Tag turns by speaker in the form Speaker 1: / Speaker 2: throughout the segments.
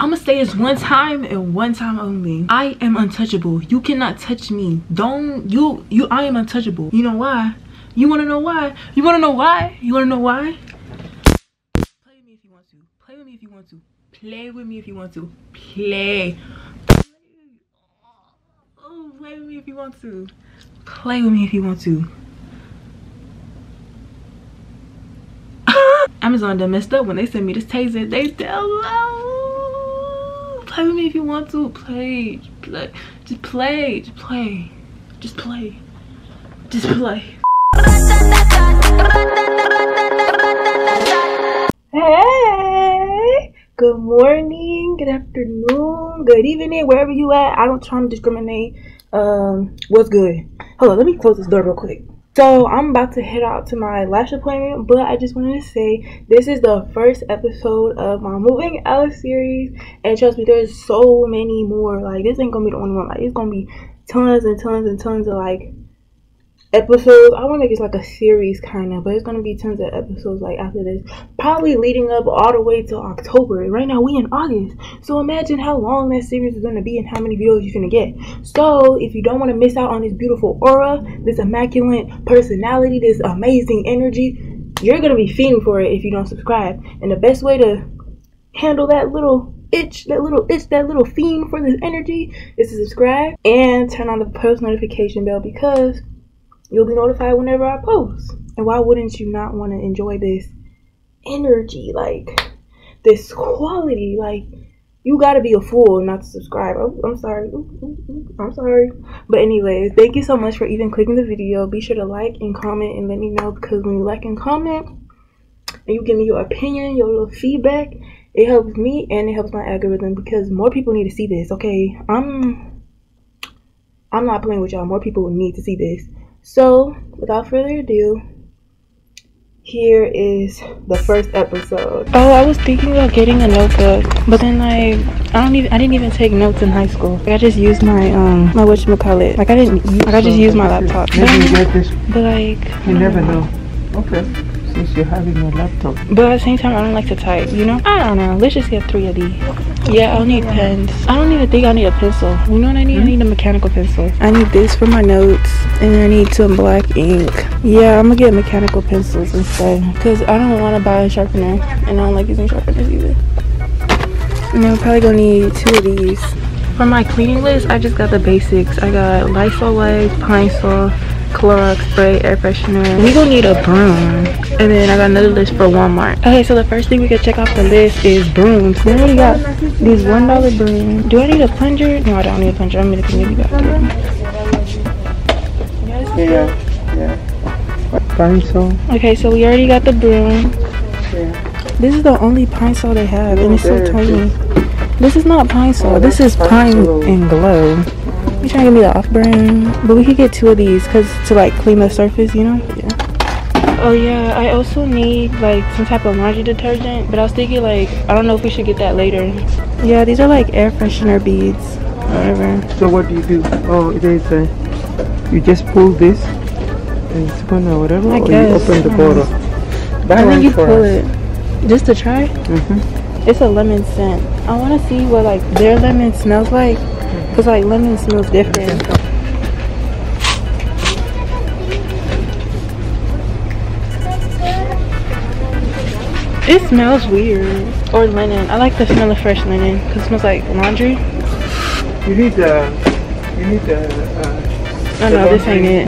Speaker 1: I'm gonna say this one time and one time only. I am untouchable. You cannot touch me. Don't you you I am untouchable. You know why? You wanna know why? You wanna know why? You wanna know why? Play with me if you want to. Play with me if you want to. Play with me if you want to. Play. Oh, play with me if you want to. Play with me if you want to. Amazon done messed up when they sent me this taser. They tell play with me if you want to. Play, just play, just play, just play, just play. Hey, good morning, good afternoon, good evening, wherever you at. I don't try to discriminate. Um, what's good? Hold on, let me close this door real quick. So I'm about to head out to my lash appointment, but I just wanted to say this is the first episode of my moving out series, and trust me, there's so many more. Like this ain't gonna be the only one. Like it's gonna be tons and tons and tons of like episodes. I want to it like a series kind of, but it's gonna be tons of episodes like after this, probably leading up all the way to October. Right now we in August, so imagine how long that series is gonna be and how many videos you're gonna get. So if you don't want to miss out on this beautiful aura, this immaculate personality, this amazing energy, you're gonna be feeding for it if you don't subscribe. And the best way to handle that little itch, that little itch, that little fiend for this energy is to subscribe and turn on the post notification bell because You'll be notified whenever I post. And why wouldn't you not want to enjoy this energy, like this quality? Like, you gotta be a fool not to subscribe. Oh, I'm sorry. I'm sorry. But anyways, thank you so much for even clicking the video. Be sure to like and comment and let me know because when you like and comment and you give me your opinion, your little feedback, it helps me and it helps my algorithm because more people need to see this. Okay, I'm I'm not playing with y'all. More people need to see this. So, without further ado, here is the first episode. Oh, I was thinking about getting a notebook, but then like I don't even I didn't even take notes in high school. Like, I just used my um my whatchamacallit. Like I didn't like I just used my laptop. But like
Speaker 2: you never know. Okay since you're having your laptop.
Speaker 1: But at the same time, I don't like to type, you know? I don't know. Let's just get three of these. Yeah, I'll need pens. I don't even think I need a pencil. You know what I need? Mm -hmm. I need a mechanical pencil. I need this for my notes. And I need some black ink. Yeah, I'm gonna get mechanical pencils instead. Because I don't want to buy a sharpener. And I don't like using sharpeners either. And I'm probably gonna need two of these. For my cleaning list, I just got the basics. I got Lysol wipes, Pine Sol, Clorox spray, air freshener. We gonna need a broom. And then I got another list for Walmart. Okay, so the first thing we can check off the list is brooms. We got these one dollar brooms. Do I need a plunger? No, I don't need a plunger. I'm gonna maybe got
Speaker 2: Yeah, yeah. Pine.
Speaker 1: Okay, so we already got the broom. Yeah. This is the only Pine Sol they have, and it's so tiny. This is not Pine. Oh, this is Pine and Glow. You trying to get me the off-brand, but we could get two of these because to like clean the surface, you know. Yeah. Oh yeah, I also need like some type of laundry detergent, but I was thinking like I don't know if we should get that later. Yeah, these are like air freshener beads, whatever.
Speaker 2: So what do you do? Oh, it is. a, you just pull this and it's gonna whatever, I or guess. you open the bottle.
Speaker 1: Buy I think you pull us. it just to try. Mm -hmm. It's a lemon scent. I want to see what like their lemon smells like. Because like lemon smells different. It smells weird. Or linen. I like the smell of fresh linen because it smells like laundry.
Speaker 2: You need the. You need the. Uh,
Speaker 1: oh no, this ain't it.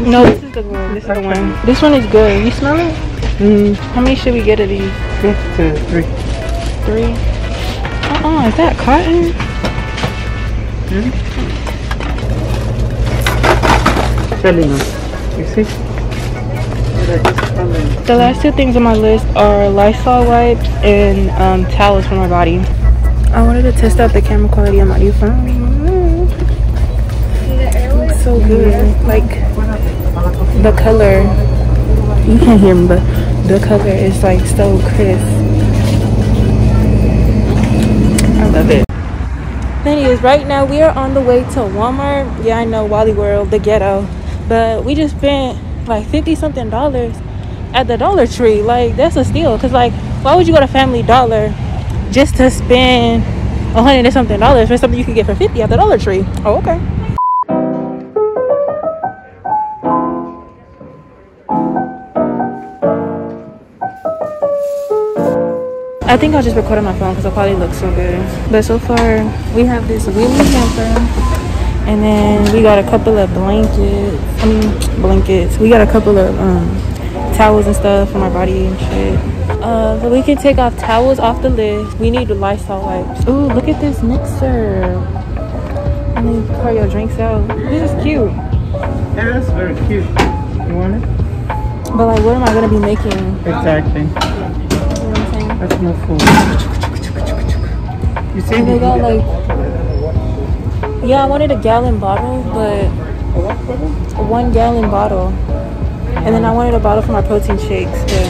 Speaker 1: No, this is the one. This is the one. This one is good. You smell it? Mm. How many should we get of these?
Speaker 2: Get three.
Speaker 1: Three? Uh-uh, is that cotton?
Speaker 2: Hmm? Selling You see?
Speaker 1: The last two things on my list are Lysol wipes and um, towels for my body. I wanted to test out the camera quality on my new phone. looks so good. Like the color, you can't hear me, but the color is like so crisp. Anyways, right now we are on the way to Walmart. Yeah, I know Wally World, the ghetto. But we just spent like 50 something dollars at the Dollar Tree. Like, that's a steal. Because, like, why would you go to Family Dollar just to spend a hundred and something dollars for something you could get for 50 at the Dollar Tree. Oh, okay. I think I'll just record on my phone because I'll probably look so good. But so far, we have this wheelie hamper. And then we got a couple of blankets. I mean, blankets. We got a couple of um, towels and stuff for my body and shit. Uh, so we can take off towels off the list. We need the Lysol wipes. Ooh, look at this mixer. And then pour your drinks out. This is cute.
Speaker 2: Yeah, that's very cute. You want it?
Speaker 1: But like, what am I gonna be making?
Speaker 2: Exactly. That's food. You say
Speaker 1: And they got like, yeah, I wanted a gallon bottle, but
Speaker 2: a
Speaker 1: a one gallon bottle. And then I wanted a bottle for my protein shakes, but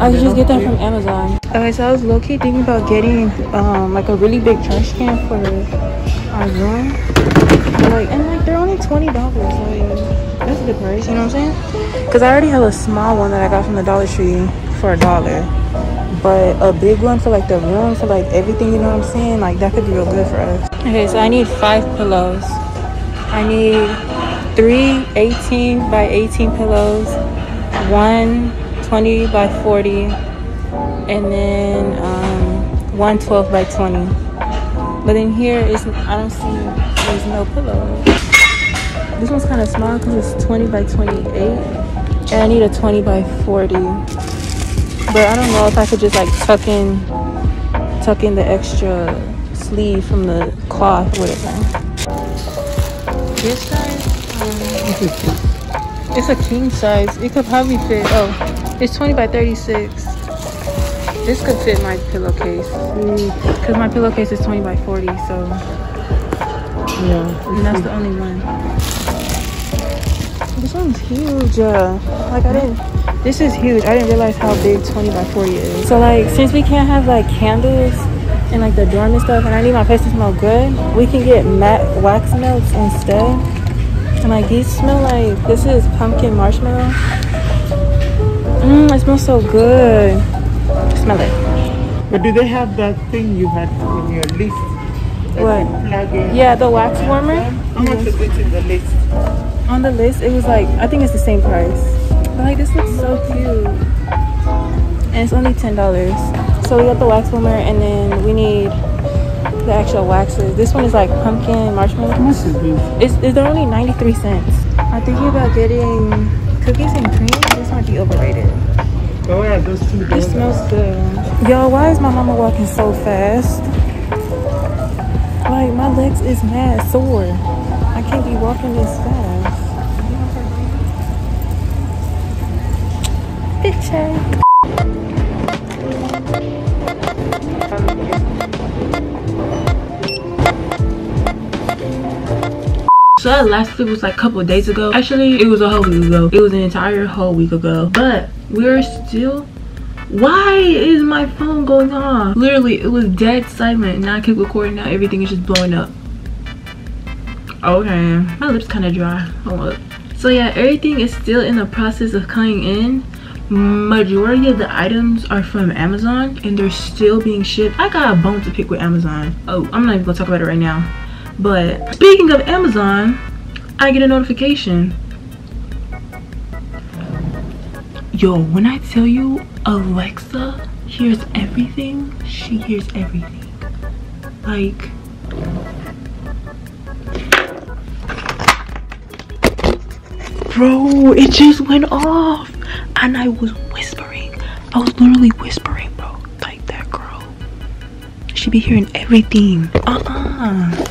Speaker 1: I could just get them from Amazon. Okay, so I was low key thinking about getting um like a really big trash can for our room. Like and like they're only twenty dollars. Like that's a good price, you know what I'm saying? Cause I already have a small one that I got from the Dollar Tree for a dollar. But a big one for like the room, for like everything, you know what I'm saying? Like that could be real good for us. Okay, so I need five pillows. I need three 18 by 18 pillows, one 20 by 40, and then um, one 12 by 20. But in here is I don't see there's no pillow. This one's kind of small because it's 20 by 28, and I need a 20 by 40. But I don't know if I could just like tuck in tuck in the extra sleeve from the cloth or whatever. This size, um, it's a king size. It could probably fit. Oh, it's 20 by 36. This could fit my pillowcase because my pillowcase is 20 by 40. So
Speaker 2: Yeah.
Speaker 1: and that's the only one. This one's huge. Uh, like I didn't. This is huge. I didn't realize how big 20 by 40 is. So like, since we can't have like candles and like the dorm and stuff, and I need my place to smell good, we can get matte wax melts instead. And like these smell like this is pumpkin marshmallow. Mmm, it smells so good. Smell it.
Speaker 2: But do they have that thing you had in your list?
Speaker 1: What?
Speaker 2: you Plug in?
Speaker 1: Yeah, the wax warmer.
Speaker 2: How much is it in the list?
Speaker 1: On the list, it was like I think it's the same price. But like this looks so cute, and it's only ten dollars. So we got the wax warmer, and then we need the actual waxes. This one is like pumpkin marshmallow.
Speaker 2: How much is this?
Speaker 1: It's, it's they're only ninety three cents. I'm thinking about getting cookies and cream. This might be overrated.
Speaker 2: Oh yeah, those two
Speaker 1: This
Speaker 2: dollars.
Speaker 1: smells good. Yo, why is my mama walking so fast? Like my legs is mad sore. I can't be walking this fast. Check. So that last clip was like a couple days ago. Actually, it was a whole week ago. It was an entire whole week ago. But we're still why is my phone going off? Literally, it was dead silent. Now I keep recording. Now everything is just blowing up. Okay, my lips kind of dry. Hold up. So yeah, everything is still in the process of coming in. Majority of the items are from Amazon and they're still being shipped. I got a bone to pick with Amazon. Oh, I'm not even gonna talk about it right now. But speaking of Amazon, I get a notification. Yo, when I tell you Alexa hears everything, she hears everything. Like, bro, it just went off. And I was whispering. I was literally whispering, bro. Like that girl. She be hearing everything. Uh-uh.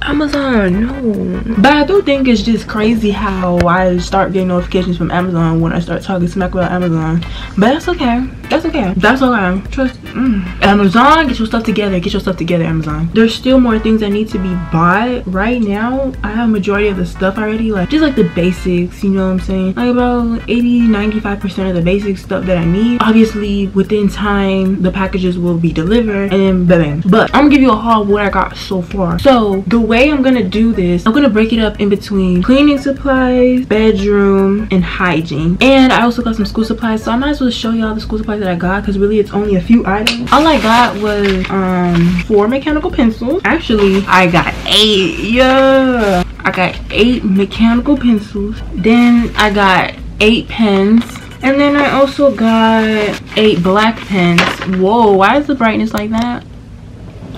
Speaker 1: Amazon, no. But I do think it's just crazy how I start getting notifications from Amazon when I start talking smack about Amazon. But that's okay. That's okay. That's okay. Trust. Mm. Amazon, get your stuff together. Get your stuff together, Amazon. There's still more things that need to be bought. Right now, I have majority of the stuff already. Like just like the basics, you know what I'm saying? Like about 80, 95% of the basic stuff that I need. Obviously, within time, the packages will be delivered and then bang. But I'm gonna give you a haul what I got so far. So the way I'm gonna do this, I'm gonna break it up in between cleaning supplies, bedroom, and hygiene. And I also got some school supplies, so I might as well show y'all the school supplies that I got because really it's only a few items. All I got was um four mechanical pencils. Actually, I got eight. Yeah. I got eight mechanical pencils. Then I got eight pens. And then I also got eight black pens. Whoa, why is the brightness like that?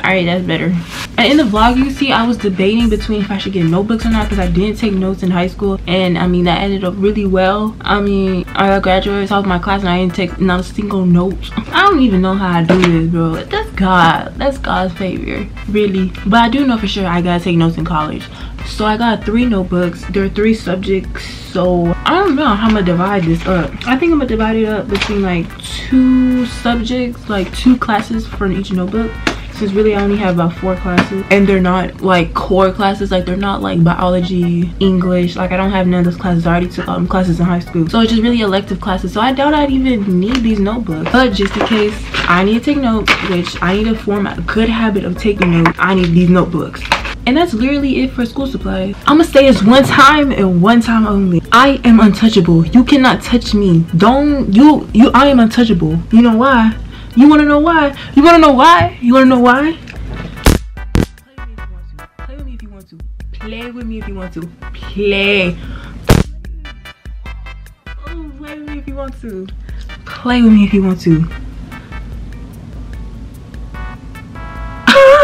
Speaker 1: Alright, that's better. And in the vlog, you see I was debating between if I should get notebooks or not because I didn't take notes in high school. And I mean, that ended up really well. I mean, I graduated off my class and I didn't take not a single note. I don't even know how I do this, bro. That's God. That's God's favor, really. But I do know for sure I gotta take notes in college. So I got three notebooks. There are three subjects. So I don't know how I'm gonna divide this up. I think I'm gonna divide it up between like two subjects, like two classes for each notebook since really I only have about four classes. And they're not like core classes. Like they're not like biology English. Like I don't have none of those classes. I already took them classes in high school. So it's just really elective classes. So I doubt I'd even need these notebooks. But just in case I need to take notes which I need to form a good habit of taking notes. I need these notebooks. And that's literally it for school supplies. I'm gonna say this one time and one time only. I am untouchable. You cannot touch me. Don't you you i am untouchable. You know why you want to know why? You want to know why? You want to know why? Play with me if you want to. Play with me if you want to. Play. Oh, play with me if you want to. Play with me if you want to.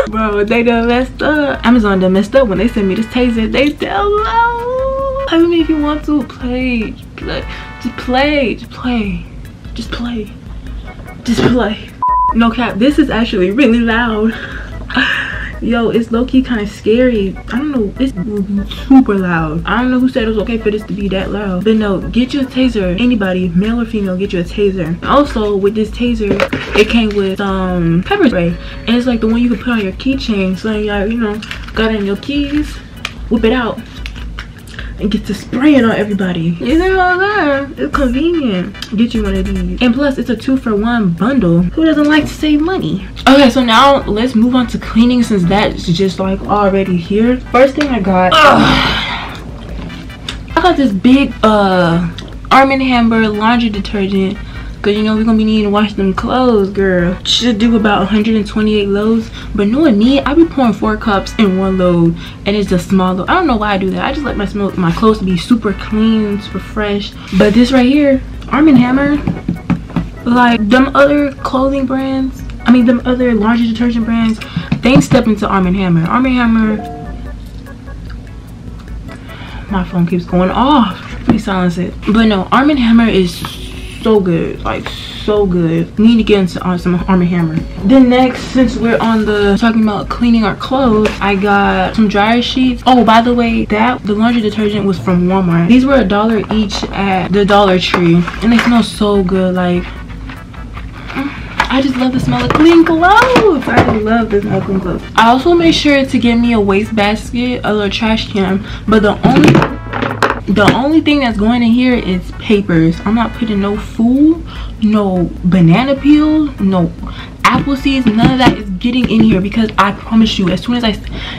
Speaker 1: Bro, they done messed up. Amazon done messed up when they sent me this taser. They tell low. Play with me if you want to. Play. Play. Just play. Just play. Just play display no cap this is actually really loud. Yo it's low-key kind of scary. I don't know it's super loud. I don't know who said it was okay for this to be that loud. But no get you a taser. Anybody male or female get you a taser. Also with this taser it came with um pepper spray. And it's like the one you can put on your keychain. So you you know got in your keys whip it out and get to spraying on everybody. You know all that? It's convenient. Get you one of these. And plus, it's a two for one bundle. Who doesn't like to save money? Okay, so now let's move on to cleaning since that's just like already here. First thing I got, ugh, I got this big uh Arm & Hammer laundry detergent because you know we're gonna be needing to wash them clothes girl. Should do about 128 loads but knowing me i be pouring four cups in one load and it's a small load. I don't know why i do that. I just like my smell my clothes to be super clean super fresh. But this right here arm & hammer like them other clothing brands i mean them other laundry detergent brands they ain't step into arm & hammer. Arm & hammer my phone keeps going off. Let me silence it. But no arm & hammer is so good like so good need to get into uh, some arm & hammer then next since we're on the talking about cleaning our clothes i got some dryer sheets oh by the way that the laundry detergent was from walmart these were a dollar each at the dollar tree and they smell so good like I just love the smell of clean clothes. I love the smell of clean clothes. I also made sure to get me a waste basket, a little trash can. But the only the only thing that's going in here is papers. I'm not putting no food no banana peel no apple seeds none of that is getting in here because i promise you as soon as i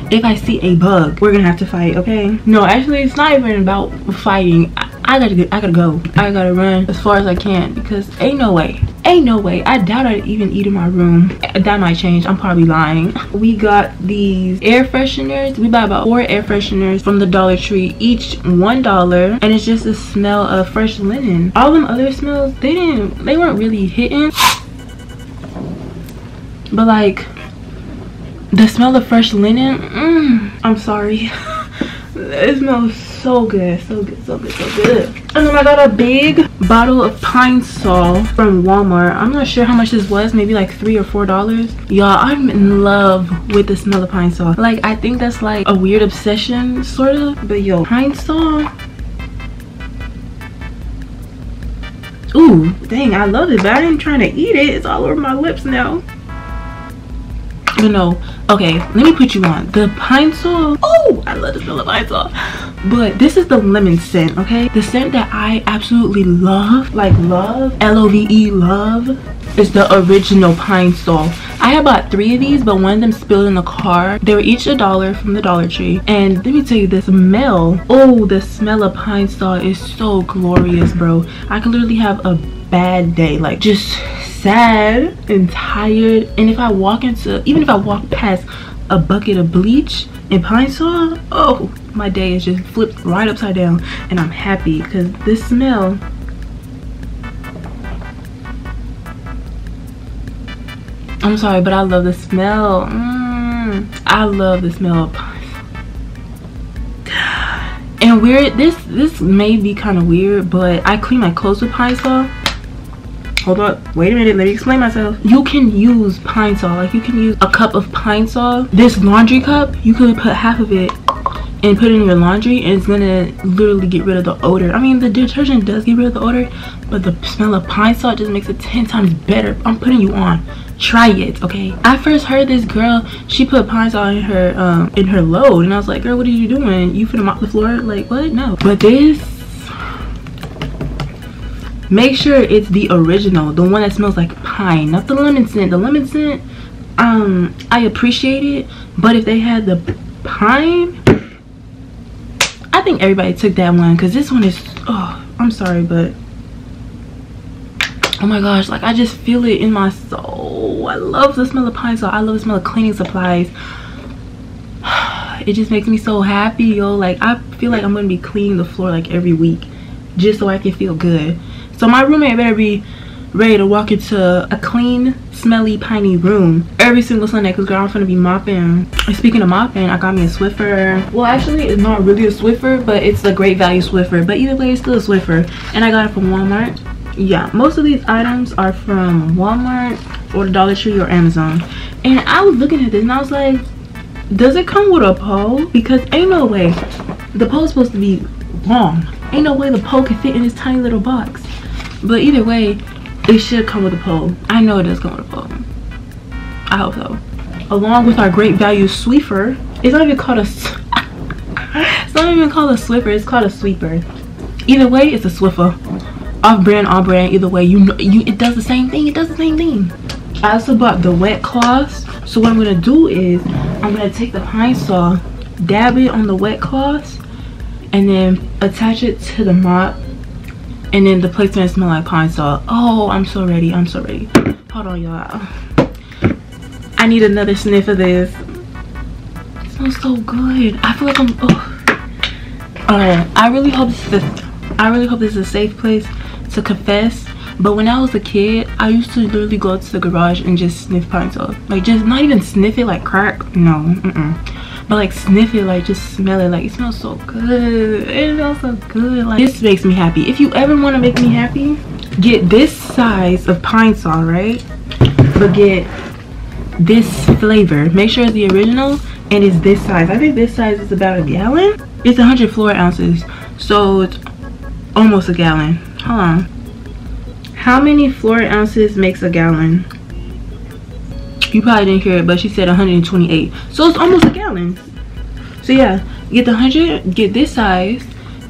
Speaker 1: if i see a bug we're gonna have to fight okay? No actually it's not even about fighting I, gotta get, I gotta go. I gotta run as far as I can because ain't no way. Ain't no way. I doubt I'd even eat in my room. That might change. I'm probably lying. We got these air fresheners. We buy about four air fresheners from the Dollar Tree, each one dollar, and it's just the smell of fresh linen. All them other smells, they didn't, they weren't really hitting. But like, the smell of fresh linen, mm, I'm sorry. it smells so good so good so good so good and then i got a big bottle of Pine-Sol from walmart i'm not sure how much this was maybe like three or four dollars y'all i'm in love with the smell of Pine-Sol like i think that's like a weird obsession sort of but yo Pine-Sol Ooh, dang, I love it, but I ain't trying to eat it. It's all over my lips now. But no, okay, let me put you on. The Pine-Sol, oh, I love the smell of Pine-Sol. But this is the lemon scent, okay? The scent that I absolutely love, like love, L-O-V-E, love, is the original Pine-Sol. I had bought three of these, but one of them spilled in the car. They were each a dollar from the Dollar Tree. And let me tell you, the smell, oh, the smell of Pine-Sol is so glorious, bro. I could literally have a bad day, like just sad and tired and if I walk into even if I walk past a bucket of bleach and Pine-Sol oh my day is just flipped right upside down and I'm happy because this smell I'm sorry but I love the smell mm, I love the smell of Pine and weird this this may be kind of weird but I clean my clothes with Pine-Sol. hold up wait a minute let me explain myself you can use Pine-Sol, like you can use a cup of Pine-Sol. this laundry cup you could put half of it and put in your laundry and it's gonna literally get rid of the odor. I mean the detergent does get rid of the odor but the smell of Pine-Sol just makes it 10 times better. I'm putting you on. Try it okay? I first heard this girl she put Pine-Sol in her um in her load and i was like girl what are you doing? You finna mop the floor? Like what? No. But this make sure it's the original the one that smells like pine not the lemon scent. The lemon scent um i appreciate it but if they had the pine think everybody took that one because this one is oh i'm sorry but oh my gosh like i just feel it in my soul. I love the smell of Pine-Sol i love the smell of cleaning supplies. It just makes me so happy yo. Like i feel like i'm gonna be cleaning the floor like every week just so i can feel good. So my roommate better be ready to walk into a clean, smelly, piney room every single Sunday because girl, I'm gonna be mopping. Speaking of mopping, I got me a Swiffer. Well, actually, it's not really a Swiffer, but it's a great value Swiffer. But either way, it's still a Swiffer. And I got it from Walmart. Yeah, most of these items are from Walmart or the Dollar Tree or Amazon. And I was looking at this and I was like, does it come with a pole? Because ain't no way. The pole's supposed to be long. Ain't no way the pole can fit in this tiny little box but either way it should come with a pole. I know it does come with a pole. I hope so. Along with our great value sweeper, it's not even called a it's not even called a swiffer it's called a sweeper. Either way it's a swiffer. Off brand on brand either way. You know you it does the same thing it does the same thing. I also bought the wet cloths so what i'm gonna do is i'm gonna take the Pine-Sol, dab it on the wet cloths and then attach it to the mop and then the place gonna smell like Pine-Sol oh i'm so ready i'm so ready. Hold on y'all. I need another sniff of this. It smells so good. I feel like i'm oh. Uh, i really hope this is a, i really hope this is a safe place to confess. But when i was a kid i used to literally go to the garage and just sniff Pine-Sol like just not even sniff it like crack. No mm -mm but like sniff it like just smell it. Like it smells so good. It smells so good. Like this makes me happy. If you ever want to make me happy get this size of Pine-Sol right? But get this flavor. Make sure it's the original and it's this size. I think this size is about a gallon. It's 100 floor ounces so it's almost a gallon. Hold on. How many floor ounces makes a gallon you probably didn't hear it but she said 128 so it's almost a gallon. So yeah get the 100 get this size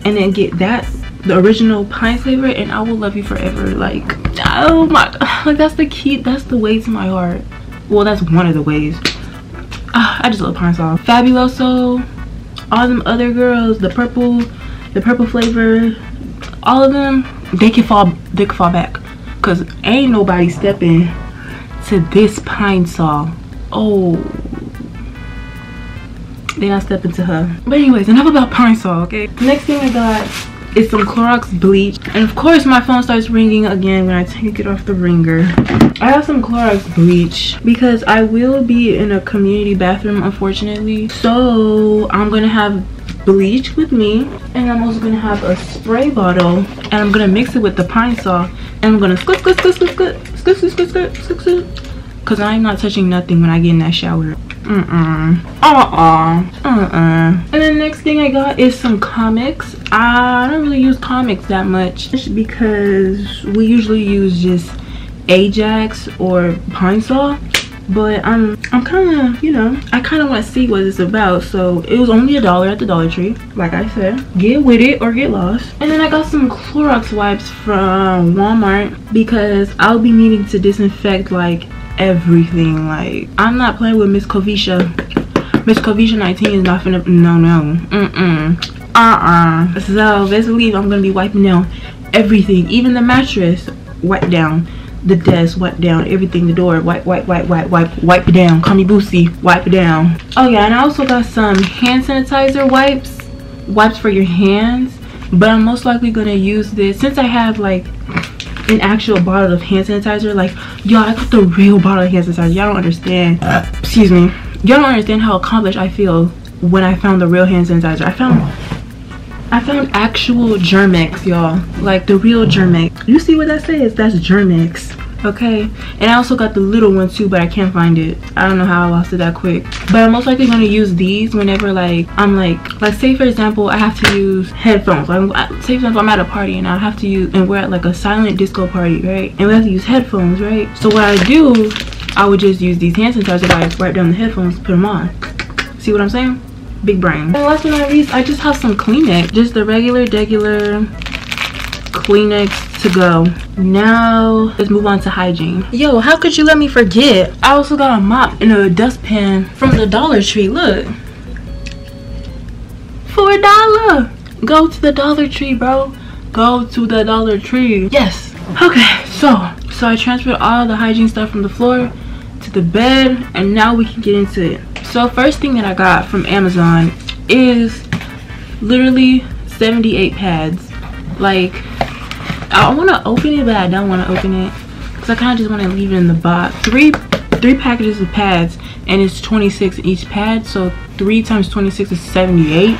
Speaker 1: and then get that the original pine flavor and i will love you forever. Like oh my like that's the key that's the way to my heart. Well that's one of the ways. Uh, i just love Pine-Sol fabuloso all them other girls the purple the purple flavor all of them they can fall they can fall back. Because ain't nobody stepping to this Pine-Sol. Oh. Then I step into her. But anyways, enough about Pine-Sol, okay? The Next thing I got is some Clorox bleach. And of course my phone starts ringing again when I take it off the ringer. I have some Clorox bleach because I will be in a community bathroom unfortunately. So I'm gonna have bleach with me and I'm also gonna have a spray bottle and I'm gonna mix it with the Pine-Sol and I'm gonna squid squid squid squid squid squid squid squid squid because I'm not touching nothing when I get in that shower. Mm-mm. Uh-uh. Uh-uh. And the next thing I got is some comics. I don't really use comics that much because we usually use just Ajax or Pine-Sol but um, i'm i'm kind of you know i kind of want to see what it's about. So it was only a dollar at the dollar tree like i said. Get with it or get lost. And then i got some clorox wipes from walmart because i'll be needing to disinfect like everything. Like i'm not playing with miss covisha. Miss covisha 19 is not finna no no. Mm-mm. Uh-uh. So basically i'm gonna be wiping down everything even the mattress wipe down the desk, wipe down everything, the door, wipe, wipe, wipe, wipe, wipe, wipe it down. Call me Boosie, wipe it down. Oh yeah, and I also got some hand sanitizer wipes, wipes for your hands. But I'm most likely gonna use this since I have like an actual bottle of hand sanitizer. Like, y'all, I got the real bottle of hand sanitizer. Y'all don't understand. Excuse me. Y'all don't understand how accomplished I feel when I found the real hand sanitizer. I found I found actual Germ-X, y'all. Like the real Germ-X. You see what that says? That's Germ-X. Okay. And I also got the little one too, but I can't find it. I don't know how I lost it that quick. But I'm most likely going to use these whenever like I'm like, like say for example, I have to use headphones. Like say for example, I'm at a party and I have to use, and we're at like a silent disco party, right? And we have to use headphones, right? So what I do, I would just use these hand sanitizer wipes, wipe down the headphones, put them on. See what I'm saying? Big brain. And last but not least i just have some kleenex. Just the regular regular kleenex to go. Now let's move on to hygiene. Yo how could you let me forget? I also got a mop and a dustpan from the dollar tree. Look. For a dollar. Go to the dollar tree bro. Go to the dollar tree. Yes. Okay so so i transferred all the hygiene stuff from the floor to the bed and now we can get into it. So first thing that i got from amazon is literally 78 pads. Like i want to open it but i don't want to open it because i kind of just want to leave it in the box. Three three packages of pads and it's 26 each pad so three times 26 is 78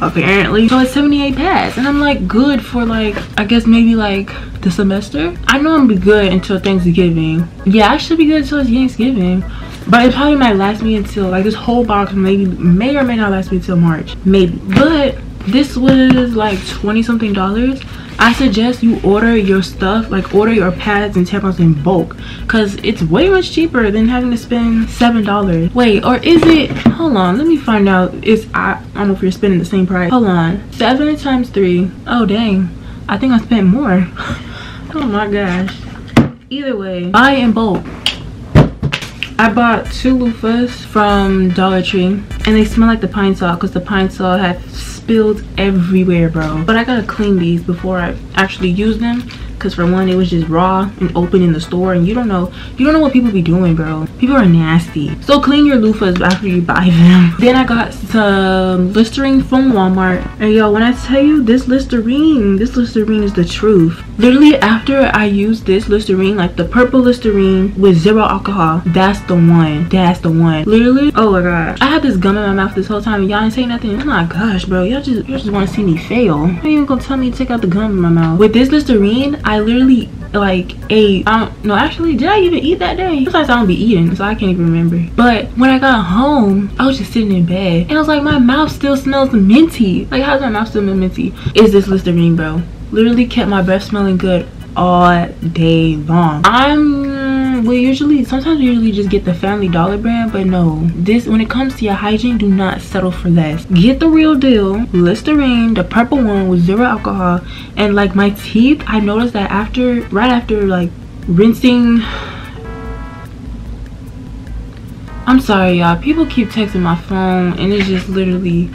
Speaker 1: apparently so it's 78 pads and i'm like good for like i guess maybe like the semester. I know i'm be good until thanksgiving. Yeah i should be good until thanksgiving but it probably might last me until like this whole box maybe may or may not last me until march. Maybe but this was like 20 something dollars i suggest you order your stuff like order your pads and tampons in bulk because it's way much cheaper than having to spend seven dollars. Wait or is it hold on let me find out is i, I don't know if you're spending the same price. Hold on seven times three. Oh dang. I think i spent more. Oh my gosh. Either way buy in bulk. I bought two loofahs from Dollar Tree and they smell like the Pine-Sol because the Pine-Sol had spilled everywhere bro. But I gotta clean these before I actually use them because for one it was just raw and open in the store and you don't know you don't know what people be doing bro. People are nasty. So clean your loofahs after you buy them. Then i got some listerine from walmart. And yo when i tell you this listerine this listerine is the truth. Literally after i used this listerine like the purple listerine with zero alcohol that's the one that's the one. Literally oh my god i had this gum in my mouth this whole time and y'all ain't saying nothing. Oh my gosh bro. Y'all just y'all just want to see me fail. You even gonna tell me to take out the gum in my mouth? With this listerine I literally like ate I don't no actually did I even eat that day? Sometimes I don't be eating so I can't even remember. But when I got home I was just sitting in bed and I was like my mouth still smells minty. Like how's my mouth still minty? Is this Listerine bro. Literally kept my breath smelling good all day long. I'm we usually sometimes we usually just get the family dollar brand but no. This when it comes to your hygiene do not settle for less. Get the real deal. Listerine the purple one with zero alcohol. And like my teeth i noticed that after right after like rinsing i'm sorry y'all. People keep texting my phone and it's just literally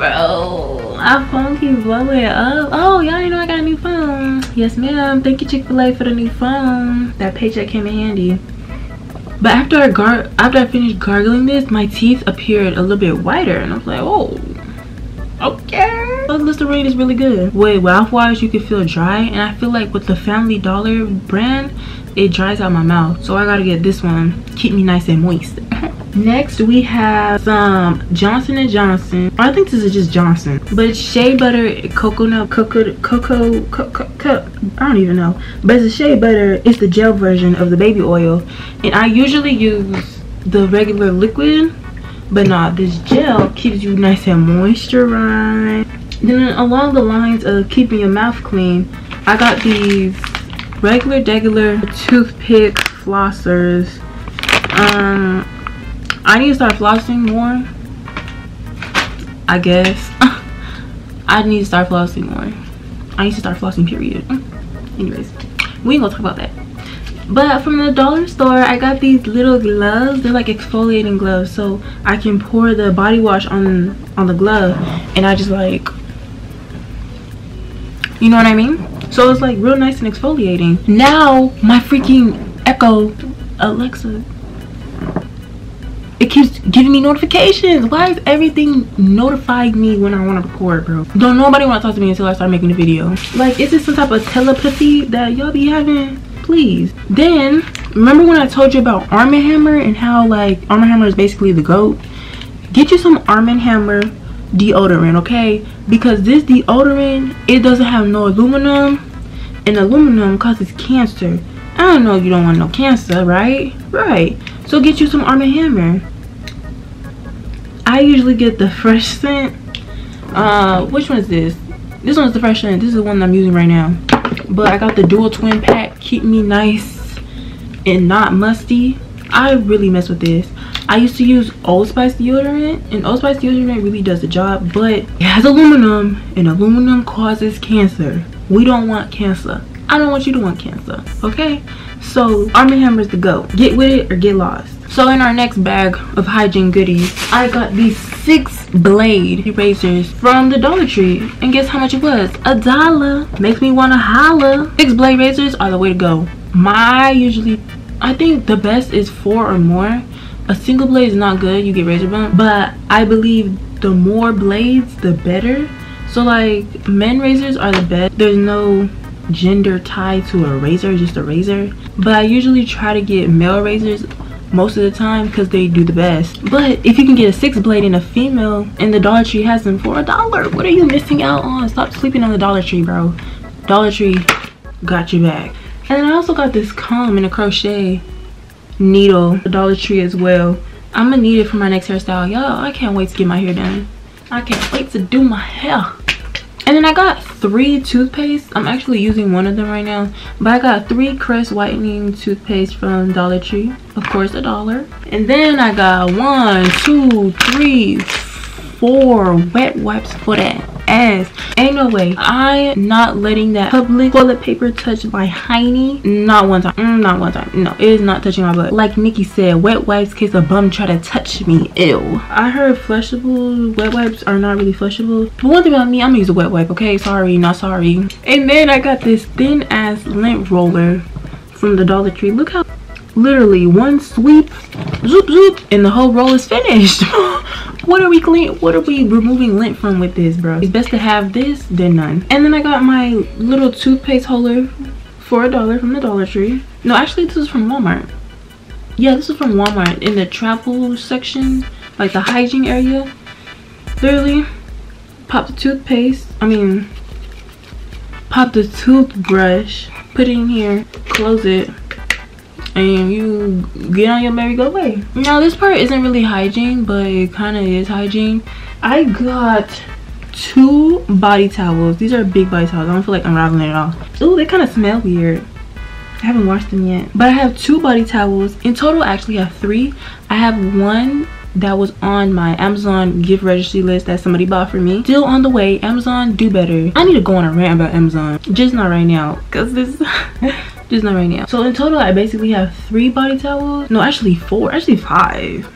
Speaker 1: bro my phone keeps blowing up oh y'all didn't know i got a new phone. Yes ma'am. Thank you chick-fil-a for the new phone. That paycheck came in handy. But after i gar after i finished gargling this my teeth appeared a little bit whiter and i was like oh okay. The listerine is really good. With mouthwash you can feel dry and i feel like with the family dollar brand it dries out my mouth. So i gotta get this one. Keep me nice and moist next we have some johnson and johnson. I think this is just johnson but shea butter coconut cocoa cocoa cocoa i don't even know. But it's a shea butter it's the gel version of the baby oil. And i usually use the regular liquid but not this gel keeps you nice and moisturized. Then along the lines of keeping your mouth clean i got these regular regular toothpick flossers. Um I need to start flossing more. I guess. I need to start flossing more. I need to start flossing, period. Anyways, we ain't gonna talk about that. But from the dollar store, I got these little gloves. They're like exfoliating gloves. So I can pour the body wash on, on the glove. And I just like, you know what I mean? So it's like real nice and exfoliating. Now my freaking Echo Alexa it keeps giving me notifications. Why is everything notifying me when I want to record, bro? Don't nobody want to talk to me until I start making a video. Like, is this some type of telepathy that y'all be having? Please. Then, remember when I told you about Arm & Hammer and how, like, Arm & Hammer is basically the GOAT? Get you some Arm & Hammer deodorant, okay? Because this deodorant, it doesn't have no aluminum. And aluminum causes cancer. I don't know you don't want no cancer, right? Right. So get you some Arm & Hammer. I usually get the fresh scent. Uh, which one is this? This one's the fresh scent. This is the one I'm using right now. But I got the dual twin pack. Keep me nice and not musty. I really mess with this. I used to use Old Spice deodorant and Old Spice deodorant really does the job but it has aluminum and aluminum causes cancer. We don't want cancer. I don't want you to want cancer, okay? So Arm & Hammer is the go. Get with it or get lost. So in our next bag of hygiene goodies, I got these six blade erasers from the Dollar Tree. And guess how much it was? A dollar. Makes me want to holla. Six blade razors are the way to go. My usually, I think the best is four or more. A single blade is not good. You get razor bump. But I believe the more blades, the better. So like men razors are the best. There's no gender tied to a razor, just a razor. But I usually try to get male razors most of the time because they do the best. But if you can get a six blade in a female and the dollar tree has them for a dollar what are you missing out on? Stop sleeping on the dollar tree bro. Dollar tree got you back. And i also got this comb and a crochet needle the dollar tree as well. I'm gonna need it for my next hairstyle y'all. I can't wait to get my hair done. I can't wait to do my hair and then I got three toothpaste. I'm actually using one of them right now. But I got three Crest whitening toothpaste from Dollar Tree. Of course, a dollar. And then I got one, two, three, four wet wipes for that ass. Ain't no way. I am not letting that public toilet paper touch my hiney. Not one time. Mm, not one time. No, it is not touching my butt. Like Nikki said, wet wipes case a bum try to touch me. Ew. I heard flushable wet wipes are not really flushable. But one thing about me, I'm gonna use a wet wipe, okay? Sorry, not sorry. And then I got this thin ass lint roller from the Dollar Tree. Look how literally one sweep zoop zoop and the whole roll is finished what are we clean what are we removing lint from with this bro? It's best to have this than none. And then i got my little toothpaste holder for a dollar from the dollar tree. No actually this is from walmart. Yeah this is from walmart in the travel section like the hygiene area. Literally pop the toothpaste i mean pop the toothbrush put it in here close it and you get on your merry-go way now this part isn't really hygiene but it kind of is hygiene. I got two body towels. These are big body towels. I don't feel like unraveling it all. Oh they kind of smell weird. I haven't washed them yet. But i have two body towels. In total I actually have three. I have one that was on my amazon gift registry list that somebody bought for me. Still on the way. Amazon do better. I need to go on a rant about amazon. Just not right now. Because this just not right now so in total i basically have three body towels. No actually four actually five.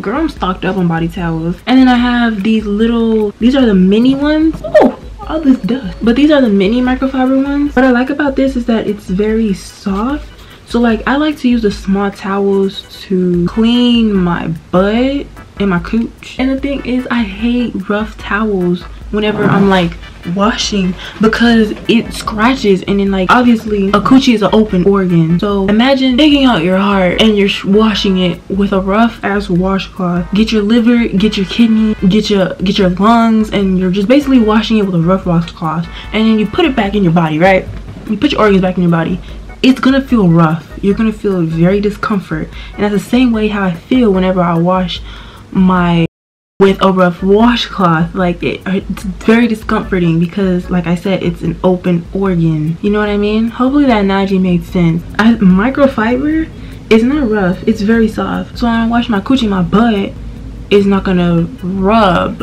Speaker 1: Girl i'm stocked up on body towels. And then i have these little these are the mini ones. Oh all this dust. But these are the mini microfiber ones. What i like about this is that it's very soft. So like i like to use the small towels to clean my butt and my cooch. And the thing is i hate rough towels whenever i'm like washing because it scratches and then like obviously a coochie is an open organ. So imagine taking out your heart and you're washing it with a rough ass washcloth. Get your liver get your kidney get your get your lungs and you're just basically washing it with a rough washcloth. And then you put it back in your body right? You put your organs back in your body. It's gonna feel rough. You're gonna feel very discomfort. And that's the same way how i feel whenever i wash my with a rough washcloth like it, it's very discomforting because like i said it's an open organ. You know what i mean? Hopefully that analogy made sense. I, microfiber is not rough it's very soft. So when i wash my coochie my butt it's not gonna rub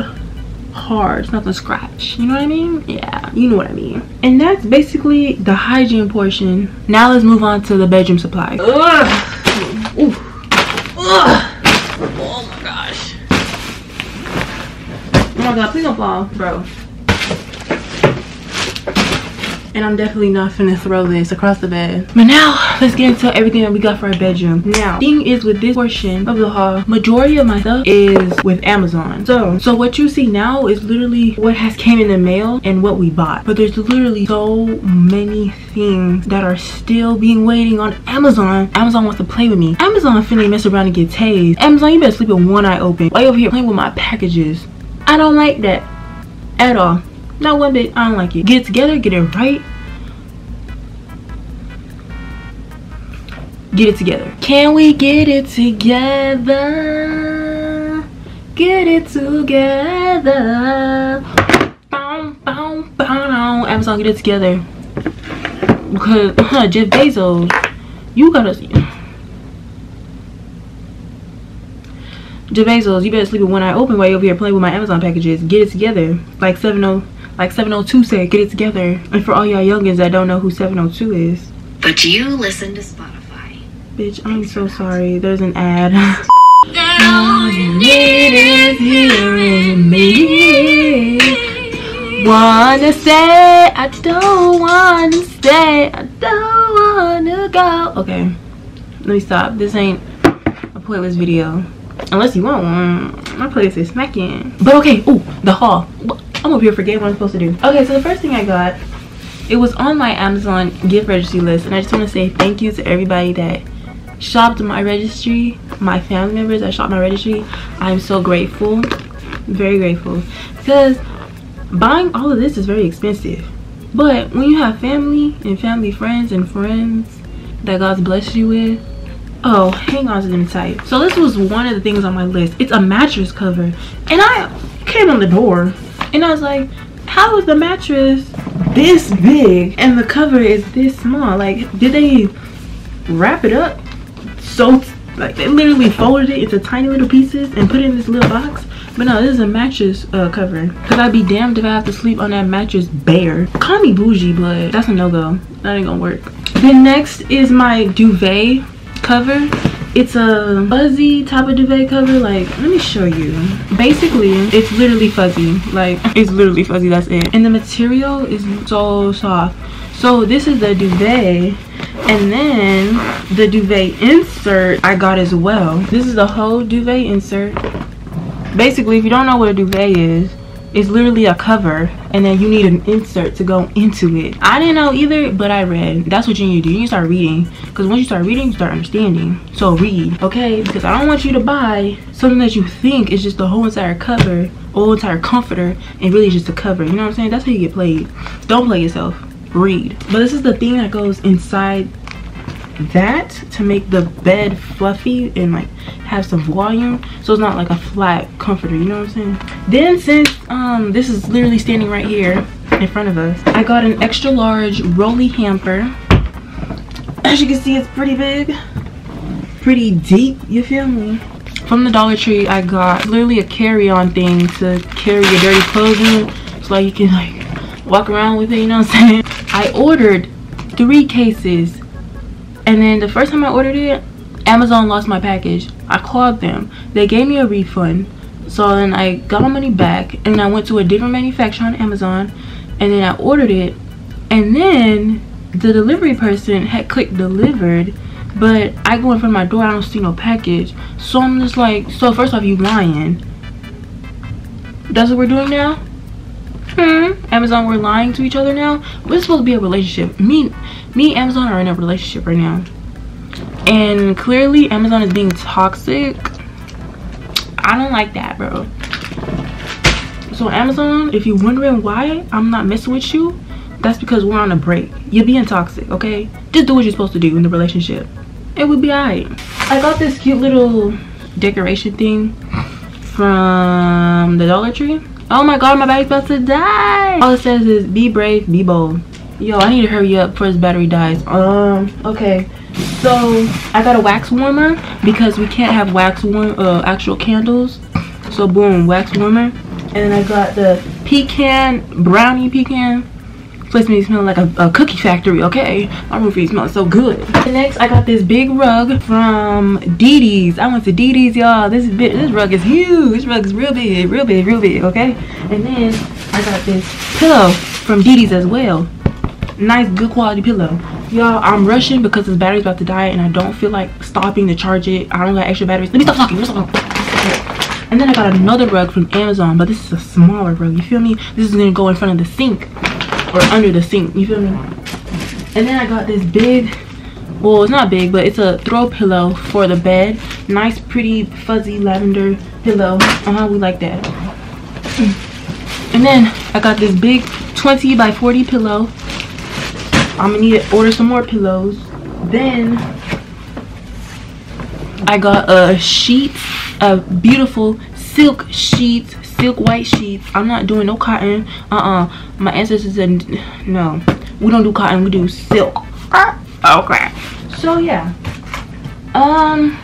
Speaker 1: hard it's not gonna scratch. You know what i mean? Yeah you know what i mean. And that's basically the hygiene portion. Now let's move on to the bedroom supplies Ugh. Ooh. Ugh. Oh my god, please don't fall, bro. and I'm definitely not finna throw this across the bed. But now, let's get into everything that we got for our bedroom. Now, thing is with this portion of the haul, majority of my stuff is with Amazon. So, so what you see now is literally what has came in the mail and what we bought. But there's literally so many things that are still being waiting on Amazon. Amazon wants to play with me. Amazon finna mess around and get tased. Amazon, you better sleep with one eye open. Why you over here playing with my packages? I don't like that at all. Not one bit. I don't like it. Get together, get it right. Get it together. Can we get it together? Get it together. Bow, bow, bow. Amazon, get it together. Because huh, Jeff Bezos, you gotta see. Jeff Bezos, you better sleep with one eye open while you're over here playing with my Amazon packages. Get it together. Like 70 like 702 said, get it together. And for all y'all youngins that don't know who 702 is.
Speaker 3: But you listen to Spotify.
Speaker 1: Bitch, I'm so sorry. There's an ad. all you need is hearing me. Wanna stay, I don't wanna stay, I don't wanna go. Okay, let me stop. This ain't a playlist video. Unless you want one. My place is smacking. But okay, oh, the haul. I'm up here forgetting what I'm supposed to do. Okay, so the first thing I got, it was on my Amazon gift registry list. And I just want to say thank you to everybody that shopped my registry, my family members that shopped my registry. I'm so grateful, very grateful. Because buying all of this is very expensive. But when you have family and family friends and friends that God's blessed you with, oh, hang on to them tight. So this was one of the things on my list. It's a mattress cover. And I came on the door and I was like, how is the mattress this big and the cover is this small? Like, did they wrap it up so like they literally folded it into tiny little pieces and put it in this little box but no this is a mattress uh, cover because i'd be damned if i have to sleep on that mattress bare call me bougie but that's a no-go that ain't gonna work then next is my duvet cover it's a fuzzy type of duvet cover like let me show you. Basically it's literally fuzzy like it's literally fuzzy that's it. and the material is so soft. So this is the duvet and then the duvet insert i got as well. This is the whole duvet insert. Basically if you don't know what a duvet is it's literally a cover and then you need an insert to go into it. I didn't know either but i read. That's what you need to do. You need to start reading. Because once you start reading you start understanding. So read okay? Because i don't want you to buy something that you think is just the whole entire cover whole entire comforter and really just a cover. You know what i'm saying? That's how you get played. Don't play yourself. Read. But this is the thing that goes inside that to make the bed fluffy and like have some volume so it's not like a flat comforter you know what i'm saying? Then since um this is literally standing right here in front of us i got an extra large rolly hamper. As you can see it's pretty big pretty deep you feel me? From the dollar tree i got literally a carry-on thing to carry your dirty clothes in so like you can like walk around with it you know what i'm saying? I ordered three cases and then the first time I ordered it, Amazon lost my package. I called them. They gave me a refund. So then I got my money back and I went to a different manufacturer on Amazon and then I ordered it. And then the delivery person had clicked delivered but I go in front of my door, I don't see no package. So I'm just like, so first off, you lying. That's what we're doing now? Hmm? Amazon, we're lying to each other now? We're supposed to be a relationship. Me, me Amazon are in a relationship right now. And clearly amazon is being toxic. I don't like that bro. So amazon if you're wondering why i'm not messing with you that's because we're on a break. You're being toxic okay? Just do what you're supposed to do in the relationship. It would be all right i got this cute little decoration thing from the dollar tree oh my god my battery's about to die. All it says is be brave be bold. Yo i need to hurry up before this battery dies. Um okay. So i got a wax warmer because we can't have wax warm uh actual candles. So boom wax warmer. And i got the pecan brownie pecan place me smelling like a, a, cookie factory okay? My room smells so good. Next i got this big rug from DeDe's i went to DeDe's y'all. This is this rug is huge. This rug is real big real big real big okay? And then i got this pillow from DeDe's as well. Nice good quality pillow. Y'all i'm rushing because this battery's about to die and i don't feel like stopping to charge it. I don't got extra batteries. Let me stop talking. Let me stop talking. and then i got another rug from amazon but this is a smaller rug. You feel me? This is gonna go in front of the sink or under the sink you feel me? And then i got this big well it's not big but it's a throw pillow for the bed. Nice pretty fuzzy lavender pillow. Uh-huh we like that. And then i got this big 20 by 40 pillow. I'm gonna need to order some more pillows. Then i got a sheet a beautiful silk sheets silk white sheets. I'm not doing no cotton. Uh-uh. My ancestors said no. We don't do cotton. We do silk. Okay. So yeah. Um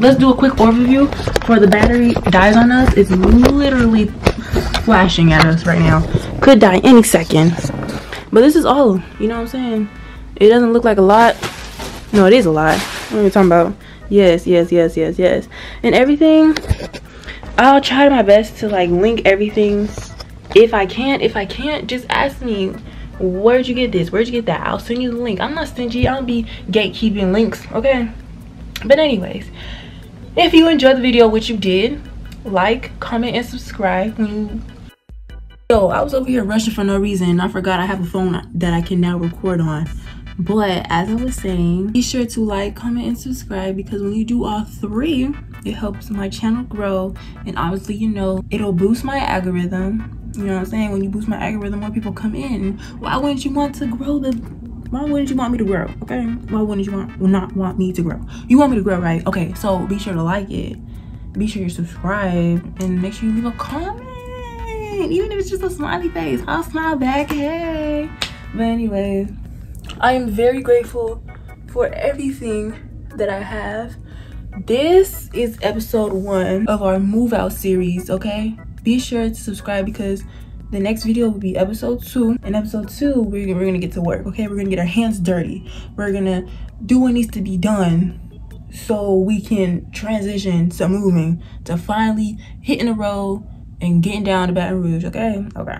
Speaker 1: let's do a quick overview for the battery dies on us. It's literally flashing at us right now. Could die any second. But this is all you know what i'm saying? It doesn't look like a lot. No it is a lot. What are we talking about? Yes yes yes yes yes. And everything i'll try my best to like link everything if i can't. If i can't just ask me where'd you get this? Where'd you get that? I'll send you the link. I'm not stingy. I don't be gatekeeping links okay? But anyways if you enjoyed the video which you did like comment and subscribe when you Yo, I was over here rushing for no reason. I forgot I have a phone that I can now record on. But as I was saying, be sure to like, comment, and subscribe because when you do all three, it helps my channel grow. And obviously, you know, it'll boost my algorithm. You know what I'm saying? When you boost my algorithm, more people come in. Why wouldn't you want to grow the why wouldn't you want me to grow? Okay. Why wouldn't you want not want me to grow? You want me to grow, right? Okay, so be sure to like it. Be sure you subscribe and make sure you leave a comment even if it's just a smiley face i'll smile back hey but anyways i am very grateful for everything that i have. This is episode one of our move out series okay? Be sure to subscribe because the next video will be episode two. And episode two we're, we're gonna get to work okay? We're gonna get our hands dirty. We're gonna do what needs to be done so we can transition to moving to finally hitting the road and getting down to Baton Rouge, okay? Okay.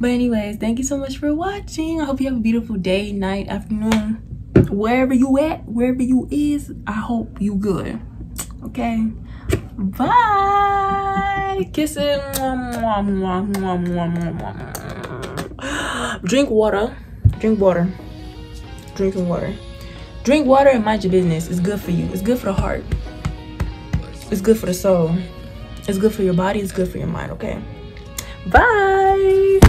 Speaker 1: But anyways, thank you so much for watching. I hope you have a beautiful day, night, afternoon. Wherever you at, wherever you is, I hope you good. Okay? Bye. Kissing. Drink water. Drink water. Drinking water. Drink water and mind your business. It's good for you. It's good for the heart. It's good for the soul. It's good for your body, it's good for your mind, okay? Bye!